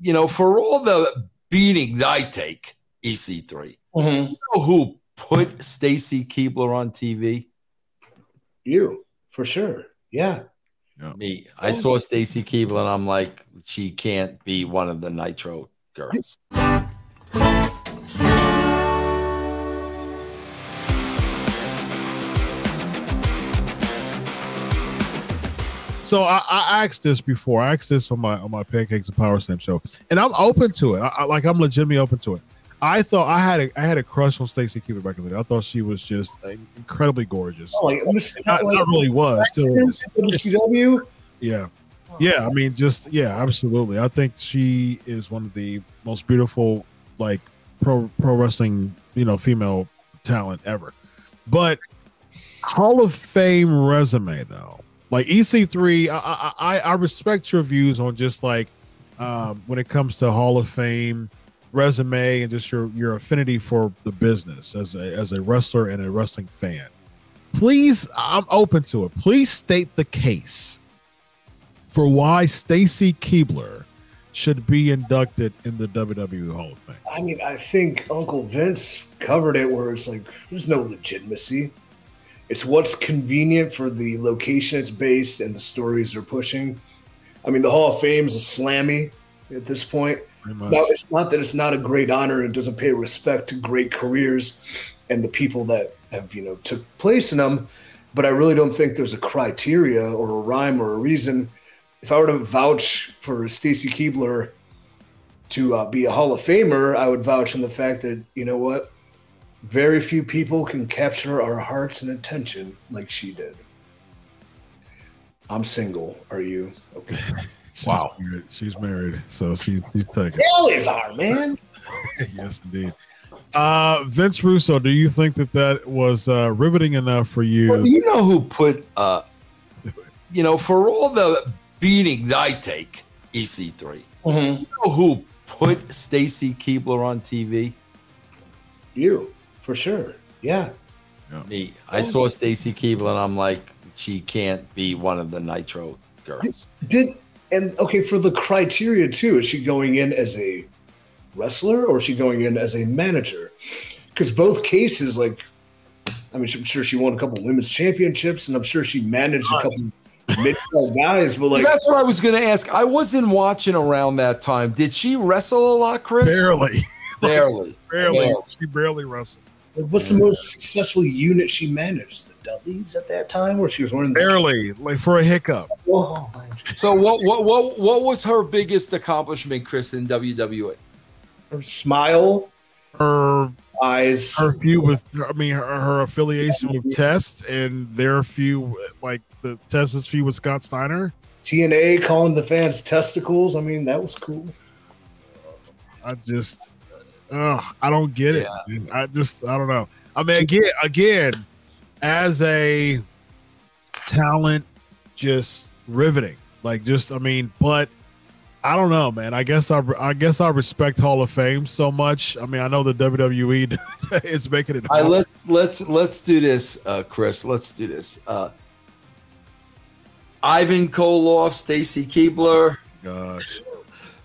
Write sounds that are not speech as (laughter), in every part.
you know, for all the beatings I take, EC3, Mhm. you know who put Stacy Keibler on TV? You for sure. Yeah. Me. I saw Stacy Keibler and I'm like, she can't be one of the Nitro girls. (laughs) So I, I asked this before. I asked this on my on my Pancakes and Power Slam show, and I'm open to it. I, I- like I'm legitimately open to it. I thought I had a I had a crush on Stacy Keibler back in the day. I thought she was just incredibly gorgeous. Oh, like, not really was still is. WCW. Yeah. Yeah, I mean, just yeah, absolutely. I think she is one of the most beautiful, like pro pro wrestling, you know, female talent ever. But Hall of Fame resume though, like EC3, I I, I respect your views on just like um, when it comes to Hall of Fame resume and just your your affinity for the business as a as a wrestler and a wrestling fan. Please, I'm open to it. Please state the case for why Stacy Keibler should be inducted in the WWE Hall of Fame. I mean, I think Uncle Vince covered it where it's like there's no legitimacy. It's what's convenient for the location it's based and the stories they're pushing. I mean, the Hall of Fame is a slammy at this point. Now, it's not that it's not a great honor. It doesn't pay respect to great careers and the people that have, you know, took place in them. But I really don't think there's a criteria or a rhyme or a reason. If I were to vouch for Stacy Keibler to uh, be a Hall of Famer, I would vouch on the fact that, you know what? Very few people can capture our hearts and attention like she did. I'm single. Are you? Okay. (laughs) She's Wow. married. She's married, so she, she's taken. They always are, man. (laughs) yes, indeed. Uh, Vince Russo, do you think that that was uh, riveting enough for you? Well, you know who put, uh, you know, for all the beatings I take, EC3, Mhm. you know who put Stacy Keibler on TV? You, for sure. Yeah. Me. I saw Stacy Keibler and I'm like, she can't be one of the Nitro girls. Did and okay for the criteria too? Is she going in as a wrestler or is she going in as a manager? Because both cases, like, I mean, I'm sure she won a couple women's championships, and I'm sure she managed a couple mid guys. But like, That's what I was going to ask. I wasn't watching around that time. Did she wrestle a lot, Chris? barely, Barely. (laughs) barely. Barely. She barely wrestled. what's the most successful unit she managed? The Dudleys at that time, where she was wearing the Barely, like for a hiccup. Oh, So what, what what what was her biggest accomplishment, Chris, in WWE? her smile, Her eyes. her feud with, I mean, her, her affiliation with Test and their feud, like the Test's feud with Scott Steiner. TNA calling the fans testicles. I mean, that was cool. I just, ugh, I don't get it. man. I just, I don't know. I mean, again, again, as a talent, just riveting. Like, just, I mean, but I don't know, man. I guess I, I guess I respect Hall of Fame so much. I mean, I know the WWE (laughs) is making it. All right, hard. let's let's let's do this, uh, Chris. Let's do this. Uh, Ivan Koloff, Stacy Keibler. Gosh.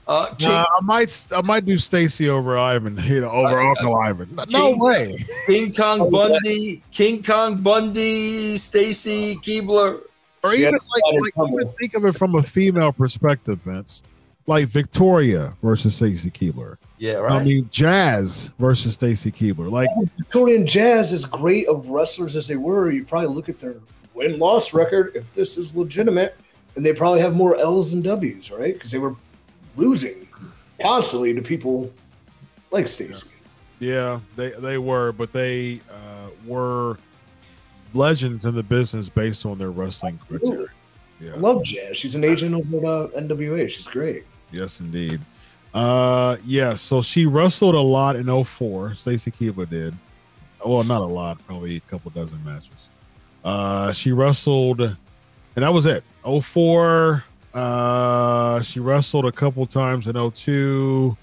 Uh, King, Nah, I might, I might do Stacy over Ivan, you know, over Uh, Uncle Ivan. No King- way. King Kong (laughs) Bundy, King Kong Bundy, Stacy Keibler. Or She even like, a lot like even think of it from a female perspective, Vince. Like Victoria versus Stacy Keibler. Yeah, right. I mean, Jazz versus Stacy Keibler. Like, Victorian Jazz, as great of wrestlers as they were, you probably look at their win loss record. If this is legitimate, and they probably have more L's and W's, right? Because they were losing constantly to people like Stacy. yeah, they they were, but they uh, were legends in the business based on their wrestling criteria. I Yeah. love Jazz. She's an agent over at uh, NWA. She's great. Yes, indeed. Uh, yeah. So she wrestled a lot in 04. Stacy Keibler did. Well, not a lot, probably a couple dozen matches. Uh, she wrestled, and that was it. 04. Uh, she wrestled a couple times in 02,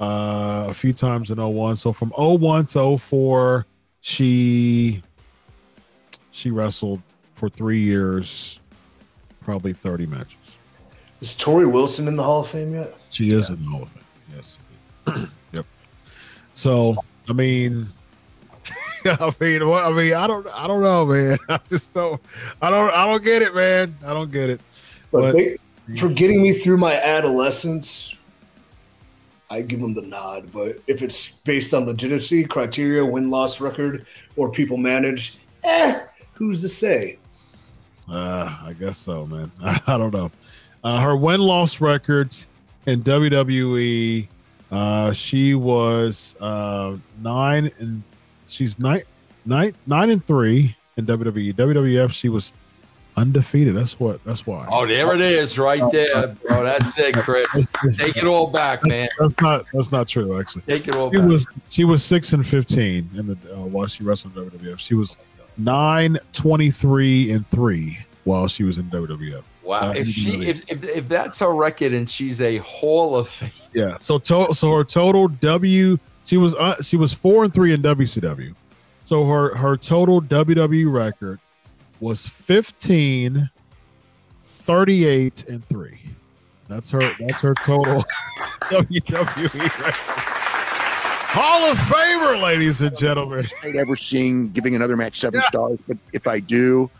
uh, a few times in 01. So from 01 to 04, she she wrestled for three years, probably 30 matches. Is Torrie Wilson in the Hall of Fame yet? She is in the Hall of Fame. Yes. (clears throat) yep. So I mean, (laughs) I mean, what, I mean, I don't, I don't know, man. (laughs) I just don't, I don't, I don't get it, man. I don't get it. But, But- they, for getting me through my adolescence, I give them the nod. But if it's based on legitimacy, criteria, win loss record, or people managed, eh, who's to say? Uh, I guess so, man. I, (laughs) I don't know. Uh, her win loss record in WWE, uh, she was uh, nine and she's nine, nine, nine and three in WWE. WWF, she was undefeated. That's what. That's why. Oh, there it is, right there, bro. That's it, Chris. Take it all back, that's, man. that's not. That's not true. Actually, Take it all she back. was she was six and fifteen in the uh, while she wrestled in WWF. She was nine twenty three and three while she was in WWF. Wow. uh, If she, if, if if that's her record and she's a Hall of Fame, Yeah. So total. so her total W she was uh, she was four and three in WCW. So her her total WWE record was 15, 38, and three. That's her that's her total (laughs) WWE record. Hall of Famer, ladies and gentlemen. I'd ever sing giving another match seven Yes. stars, but if I do,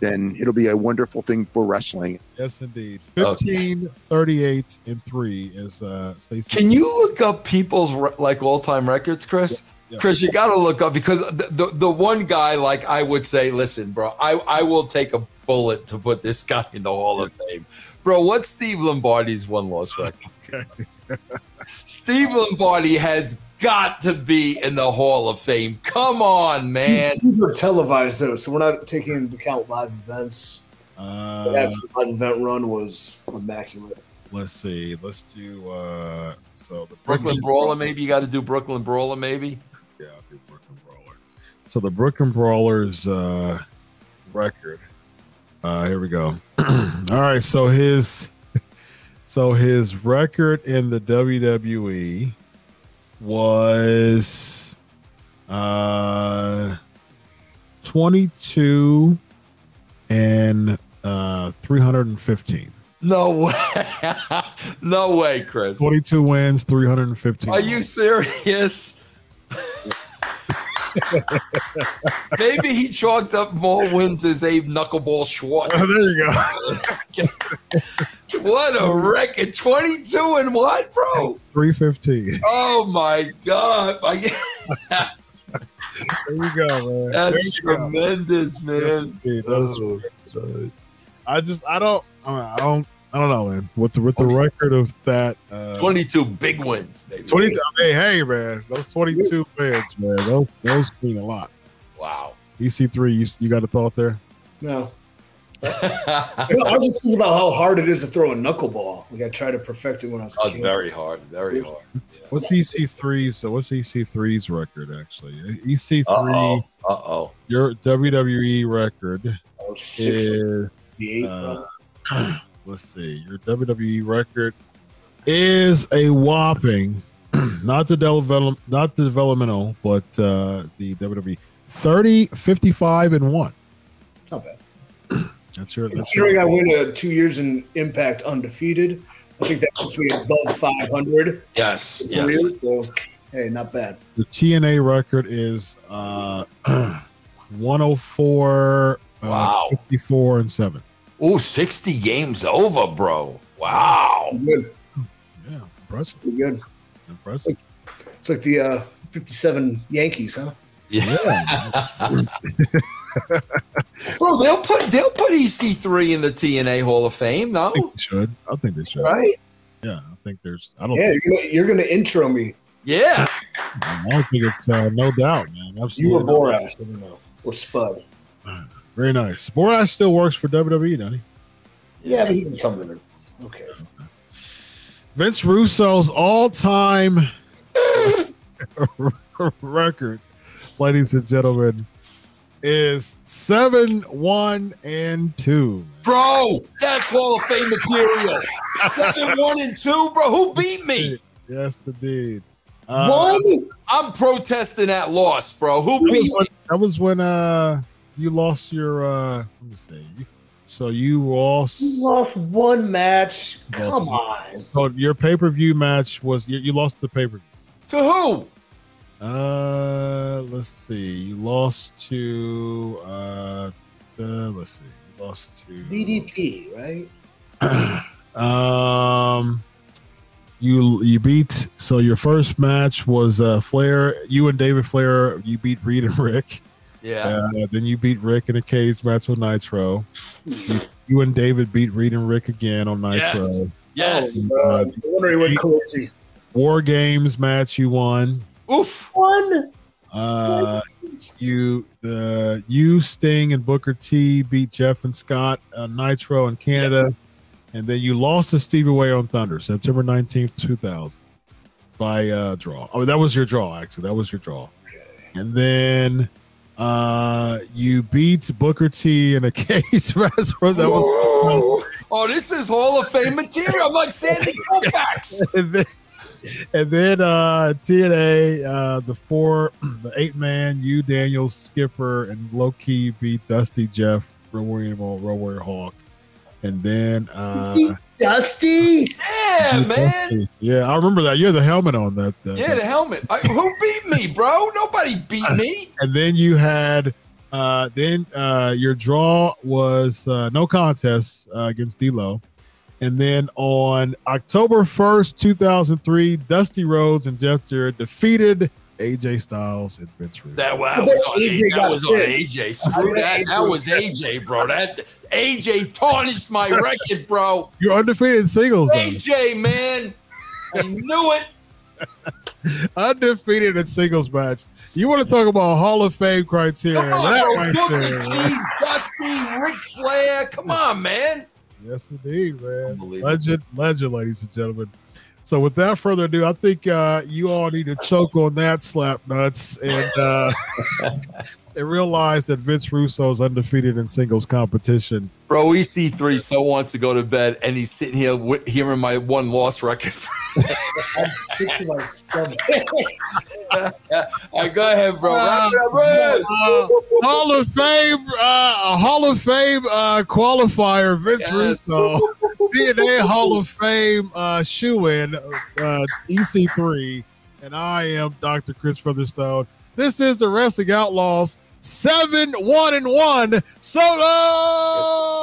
then it'll be a wonderful thing for wrestling. Yes, indeed. 15, 38, and three is uh Stacy. can you look up people's like all time records, Chris? Yeah. Chris, you got to look up because the, the the one guy, like I would say, listen, bro, I I will take a bullet to put this guy in the Hall of Fame, bro. What's Steve Lombardi's one loss record? Okay. (laughs) Steve Lombardi has got to be in the Hall of Fame. Come on, man. These are televised though, so we're not taking into account live events. Uh, The actual live event run was immaculate. let's see. Let's do uh so the Brooklyn Brawler, maybe you got to do Brooklyn Brawler, maybe. Yeah, I'll Brooklyn Brawler. So the Brooklyn Brawlers uh record. Uh here we go. (clears throat) All right, so his (laughs) so his record in the WWE was uh 22 and uh 315. No way. (laughs) no way, Chris. 22 wins, 315. Are you serious? Maybe he chalked up more wins as Abe Knuckleball Schwartz. Oh, there you go. (laughs) What a record. 22 and what, bro? 315. Oh my God. (laughs) There you go, man. That's There you go. tremendous, man. That's- Oh, I just I don't I don't I don't know, man. With the with the record of that uh 22 big wins, baby. 20 hey hey man, those 22 wins, man. Those those mean a lot. Wow. EC3, you you got a thought there? No. (laughs) No, I was just thinking about how hard it is to throw a knuckleball. Like I tried to perfect it when I was Oh, it's very hard. Very hard. What's EC3? So what's EC3's record actually? EC3 Uh oh. Uh oh. your WWE record I is eight. uh, (clears throat) let's see. Your WWE record is a whopping, (clears throat) not the develop, not the developmental, but uh, the WWE 30, 55, and one. Not bad. (clears throat) That's your. That's Considering your I went uh, two years in Impact undefeated, I think that puts me above 500. Yes. Yes. real, So, hey, not bad. the TNA record is uh, (clears throat) 104, uh, Wow. 54, and seven. Oh, 60 games over, bro. Wow. Good. Yeah, impressive. Pretty good. Impressive. It's like the uh, 57 Yankees, huh? Yeah. (laughs) Bro, they'll put they'll put EC3 in the TNA Hall of Fame, no? I think they should. I think they should. Right? Yeah, I think there's. I don't. Yeah, you're gonna, you're gonna intro me. Yeah. I don't think it's uh, no doubt, man. Absolutely. You were no doubt. Borash. I don't know. Or Spud. Very nice. Borash still works for WWE, doesn't he? Yeah, but he can come in. Okay. Vince Russo's all-time (laughs) record, ladies and gentlemen, is seven, one, and two. Bro, that's Hall of Fame material. Seven, (laughs) one, and two, bro. Who beat me? Yes, indeed. Uh, One? I'm protesting that loss, bro. Who That was, beat when, me? that was when uh you lost your uh let me see So you lost. You lost one match. Lost Come one. on. So your pay per view match was you, you lost the pay per view. To who? Uh, let's see. You lost to uh, uh let's see. You lost to BDP, right? (clears throat) Um, you you beat so your first match was uh Flair. You and David Flair. You beat Reid and Ric. Yeah. Uh, then you beat Ric in a cage match on Nitro. You, you and David beat Reid and Ric again on Nitro. Yes. Oh, Uh, no wonder he went crazy. War Games match you won. Oof. One. Uh, you the you Sting and Booker T beat Jeff and Scott on Nitro in Canada, and then you lost to Stevie Ray on Thunder September nineteenth, two thousand, by uh, draw. Oh, that was your draw. Actually, that was your draw. And then uh, you beat Booker T in a (laughs) case match. That was Whoa. Oh, this is Hall of Fame material. I'm like Sandy (laughs) Koufax. and then, and then uh TNA, uh the four (clears throat) the eight man, you Daniel Skipper and Low Ki beat Dusty Jeff, Road Warrior Road Warrior Hawk. And then uh Dusty. Yeah, man. Dusty. Yeah, I remember that. You had the helmet on that. that- Yeah, the helmet. I, who beat me, bro? Nobody beat me. (laughs) and then you had uh then uh your draw was uh no contest uh, against D'Lo. And then on October 1st, 2003, Dusty Rhodes and Jeff Jarrett defeated AJ Styles and Vince Russo. That, that was on AJ AJ. That was on. AJ. Screw that. That was AJ, bro. That AJ tarnished my (laughs) record, bro. You're undefeated in singles, though. AJ, man. I knew it. (laughs) Undefeated in singles match. You want to talk about Hall of Fame criteria? Come on, that bro. right Booker there. T, Dusty, Ric Flair. Come on, man. Yes, indeed, man. Legend, legend, ladies and gentlemen. So, without further ado, I think uh, you all need to choke on that slap nuts and uh, (laughs) and realize that Vince Russo is undefeated in singles competition. Bro, EC3 so wants to go to bed, and he's sitting here hearing my one loss record. I'm sick to my stomach. All right, go ahead, bro. Wrap it up, bro. Uh, Hall of Fame, uh, Hall of Fame uh, qualifier, Vince Yes. Russo, TNA Hall of Fame uh, shoe in, uh, EC3, and I am Dr. Chris Featherstone. This is the Wrestling Outlaws 7 1 and 1 solo.